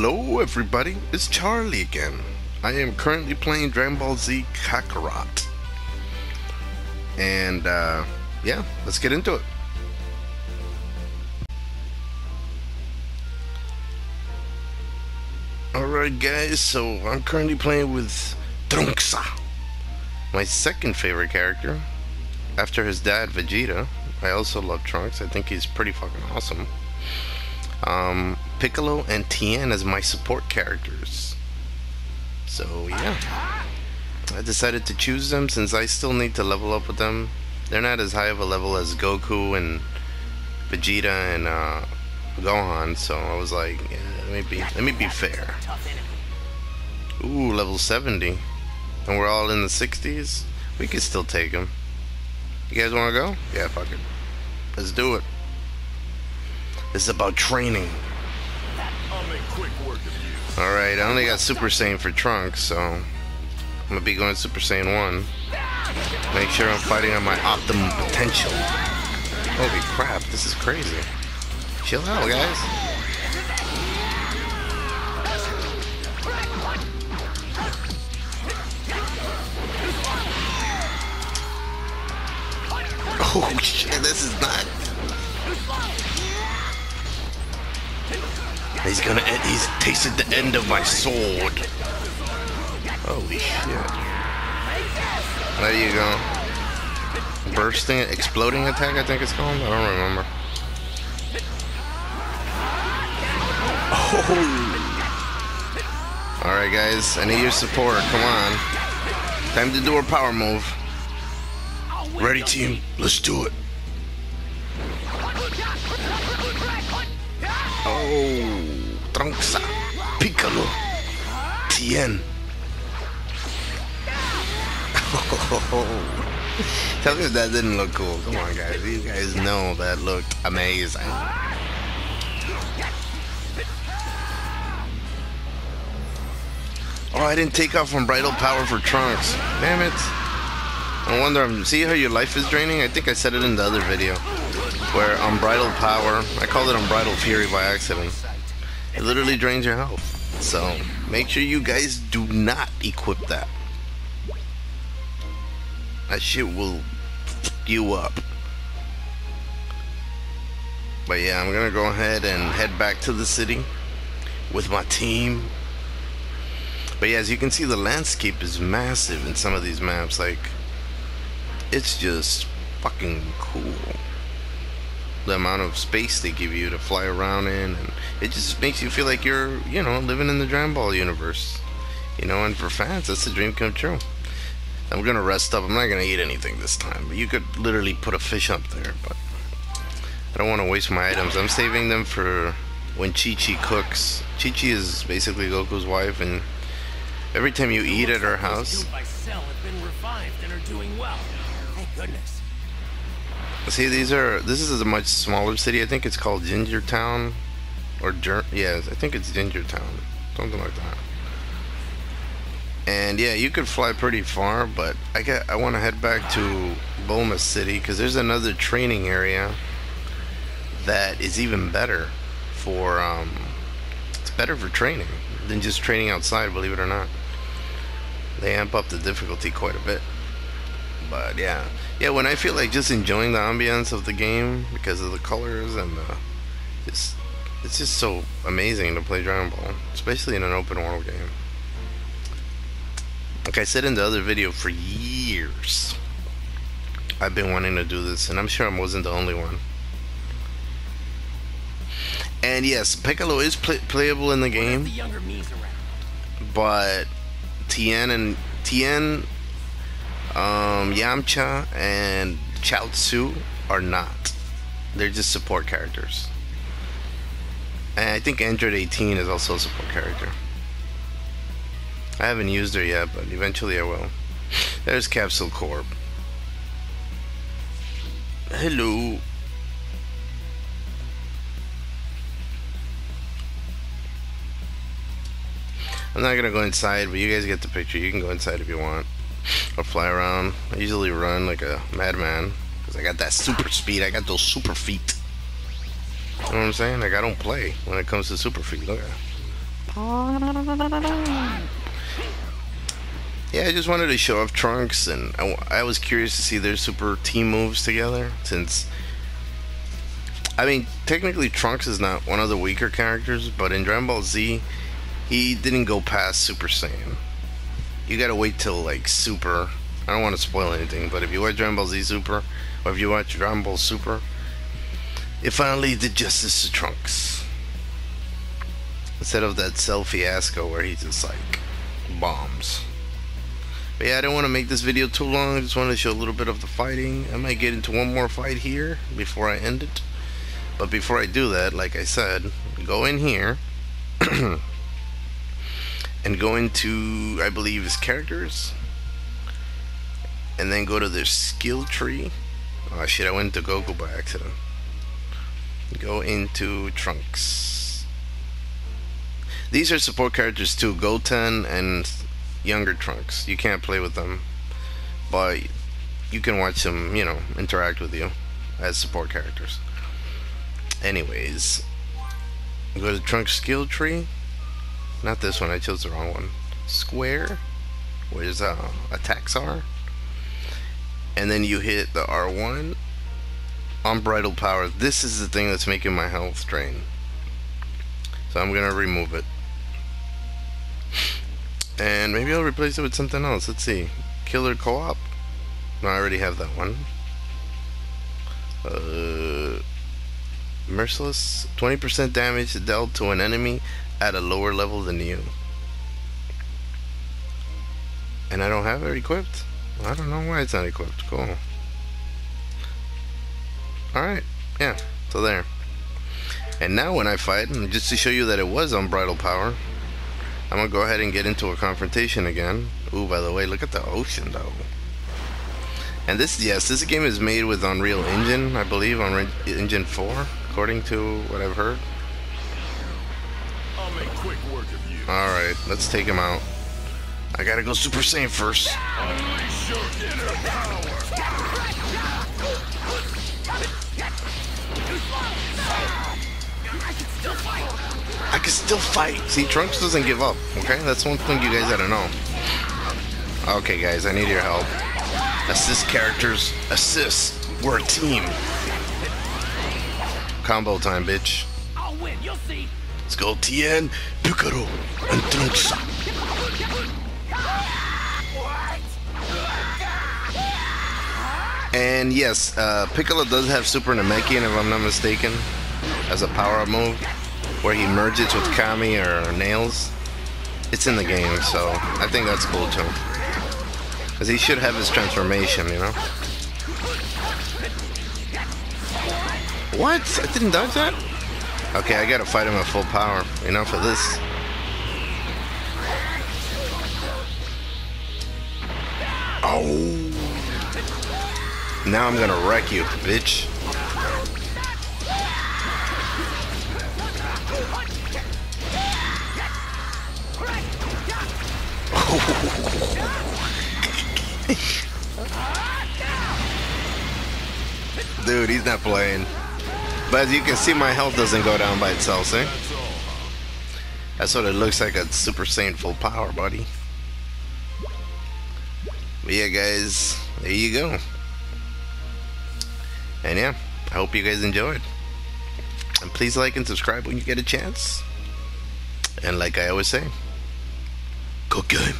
Hello everybody, it's Charlie again. I am currently playing Dragon Ball Z Kakarot. And uh, yeah, let's get into it. Alright guys, so I'm currently playing with Trunks, my second favorite character. After his dad, Vegeta. I also love Trunks, I think he's pretty fucking awesome. Um, Piccolo and Tien as my support characters. So yeah, I decided to choose them since I still need to level up with them. They're not as high of a level as Goku and Vegeta and uh, Gohan, so I was like, yeah, let me be let me be fair. Ooh, level 70, and we're all in the 60s. We could still take them. You guys want to go? Yeah, fuck it. Let's do it. This is about training. Alright, I only got Super Saiyan for Trunks, so I'm gonna be going Super Saiyan 1. Make sure I'm fighting on my optimum potential. Holy crap, this is crazy. Chill out, guys. Oh shit, this is not He's gonna end, he's tasted the end of my sword. Holy shit. There you go. Bursting, exploding attack, I think it's called. I don't remember. Oh. Alright guys, I need your support. Come on. Time to do our power move. Ready team, let's do it. Oh. Trunks, Piccolo, Tien. Tell me if that didn't look cool. Come on, guys. You guys know that looked amazing. Oh, I didn't take off Unbridled Power for Trunks. Damn it. I wonder, um, see how your life is draining? I think I said it in the other video. Where Unbridled Power, I called it Unbridled Fury by accident. It literally drains your health. So make sure you guys do not equip that. That shit will you up. But yeah, I'm gonna go ahead and head back to the city with my team. But yeah, as you can see, the landscape is massive in some of these maps. Like, it's just fucking cool the amount of space they give you to fly around in and it just makes you feel like you're you know living in the Dragon Ball universe you know and for fans that's a dream come true. I'm gonna rest up. I'm not gonna eat anything this time but you could literally put a fish up there but I don't want to waste my items. I'm saving them for when Chi Chi cooks. Chi Chi is basically Goku's wife and every time you eat at her house goodness. See, these are. This is a much smaller city. I think it's called Ginger Town, or Ger yeah, I think it's Ginger Town, something like that. And yeah, you could fly pretty far, but I get. I want to head back to Bulma City because there's another training area that is even better for. Um, it's better for training than just training outside. Believe it or not, they amp up the difficulty quite a bit. But yeah, yeah, when I feel like just enjoying the ambience of the game because of the colors and the, it's it's just so amazing to play Dragon Ball, especially in an open world game. Like I said in the other video, for years I've been wanting to do this, and I'm sure I wasn't the only one. And yes, Piccolo is play playable in the game, but Tien and Tien um, Yamcha and Chaozu are not. They're just support characters. And I think Android 18 is also a support character. I haven't used her yet, but eventually I will. There's Capsule Corp. Hello. I'm not gonna go inside, but you guys get the picture. You can go inside if you want or fly around. I usually run like a madman because I got that super speed. I got those super feet. You know what I'm saying? Like I don't play when it comes to super feet. Look at Yeah, I just wanted to show off Trunks, and I, I was curious to see their super team moves together, since... I mean, technically Trunks is not one of the weaker characters, but in Dragon Ball Z, he didn't go past Super Saiyan. You gotta wait till, like, Super... I don't want to spoil anything, but if you watch Dragon Ball Z Super, or if you watch Dragon Ball Super, it finally did justice to Trunks. Instead of that Cell fiasco where he just, like, bombs. But yeah, I don't want to make this video too long. I just wanted to show a little bit of the fighting. I might get into one more fight here before I end it. But before I do that, like I said, go in here and go into, I believe, his characters. And then go to their skill tree. Oh shit, I went to Goku by accident. Go into Trunks. These are support characters too, Goten and younger Trunks. You can't play with them, but you can watch them, you know, interact with you as support characters. Anyways, go to Trunks skill tree. Not this one, I chose the wrong one. Square, where's uh, attacks are. And then you hit the R1. Unbridled power. This is the thing that's making my health drain. So I'm gonna remove it. And maybe I'll replace it with something else. Let's see. Killer co-op. No, I already have that one. Uh, merciless. 20% damage dealt to an enemy at a lower level than you. And I don't have it equipped. I don't know why it's not equipped. Cool. Alright. Yeah. So there. And now when I fight, just to show you that it was unbridled power, I'm gonna go ahead and get into a confrontation again. Ooh, by the way, look at the ocean though. And this, yes, this game is made with Unreal Engine, I believe, on Engine 4, according to what I've heard. I'll make quick work of you. Alright, let's take him out. I gotta go Super Saiyan first. Unleash your inner power. I can still fight. See, Trunks doesn't give up, okay? That's one thing you guys gotta know. Okay, guys, I need your help. Assist characters, assist. We're a team. Combo time, bitch. I'll win, you'll see. Let's go, Tien, Piccolo, and Trunks. And yes, uh, Piccolo does have Super Namekian, if I'm not mistaken, as a power-up move, where he merges with Kami or Nails. It's in the game, so I think that's cool too. Because he should have his transformation, you know? What? I didn't dodge that? Okay, I gotta fight him at full power. Enough of this. Oh. Now I'm gonna wreck you, bitch. Dude, he's not playing. But as you can see, my health doesn't go down by itself, see? That's what it looks like a Super Saiyan full power, buddy. But yeah, guys, there you go. And yeah, I hope you guys enjoyed. And please like and subscribe when you get a chance. And like I always say, good game.